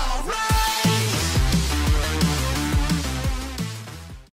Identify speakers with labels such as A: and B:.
A: alright.